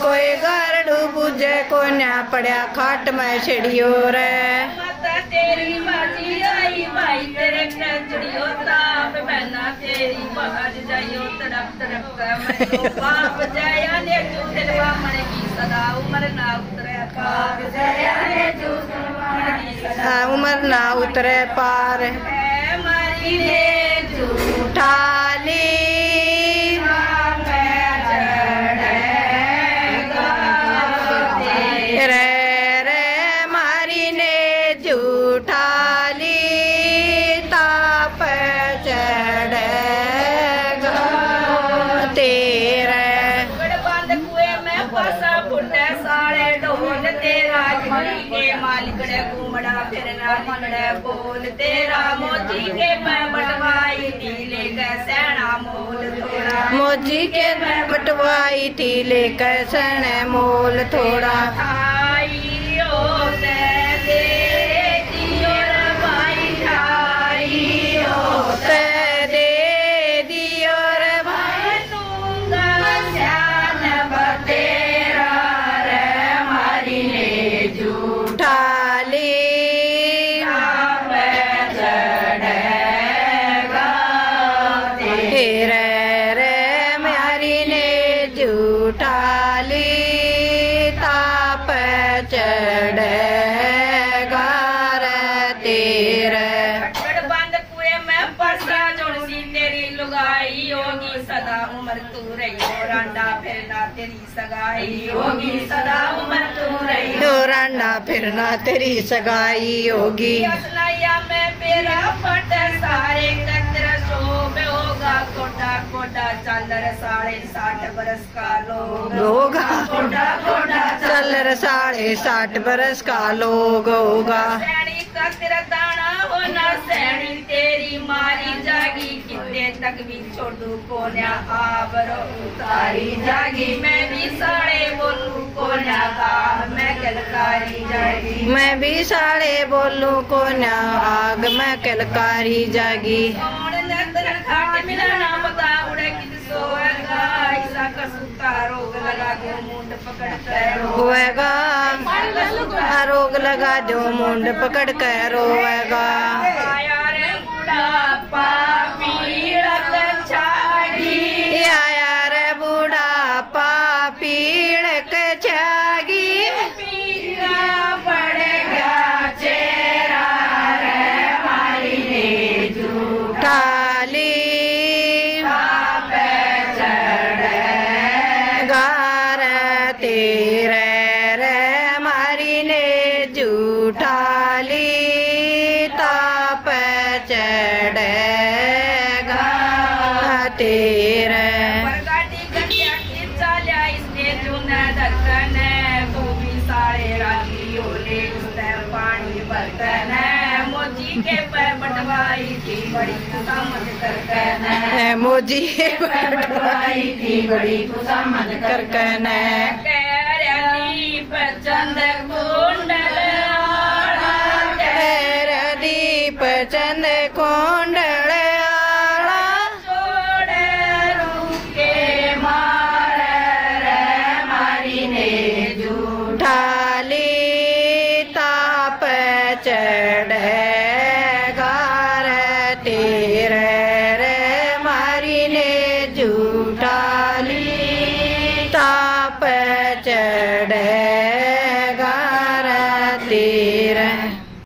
कोई गारडू बुझे को ना पड़ा खाट में चढ़ियो छिड़ियो रे माता तेरी बाजी आई, भाई तेरे कचड़ियो की सदा उम्र ना उतरे झूठे सदा उमर ना उतरे पार है झूठा तेरा ज़िंदगी के मालिक ने घूमड़ा फिरना मनड़े बोल तेरा मोची के मैं बटवाई नीले के सैना मोल थोड़ा। मोजी के बटवाई थी लेकर सण मोल थोड़ा। ताप चढ़ेगा तेरे लुगाई होगी सदा उम्र तू रही फिरना तेरी सगाई होगी सदा उम्र तू रही फिरना तेरी सगाई होगी। असलाया में मेरा फट सारे। साठ बरस का लोग। होगा कोटा कोटा चल साढ़े साठ बरस का लोग होगा। का तेरा दाना होना सैनी तेरी मारी जागी। कितने तक भी छोड़ू कोन्या आबरो। उतारी जागी मैं भी साड़े बोलू कोन्या का। मैं कलकारी जागी। मैं भी साढ़े बोलूँ आग मैं कलकारी जागी। कौन नज़र खाट मिलाना बता होएगा। रोग लगा जो मुंड पकड़ कर रोएगा। तेरे रे मारी ने जूठाली ताप चढ़ेगा के बटवाई थी बड़ी मोजी। बटवाई थी बड़ी समझ कर कहना दीप चंद कुंडल आड़ा तेरा दीप चंद कोंडल आला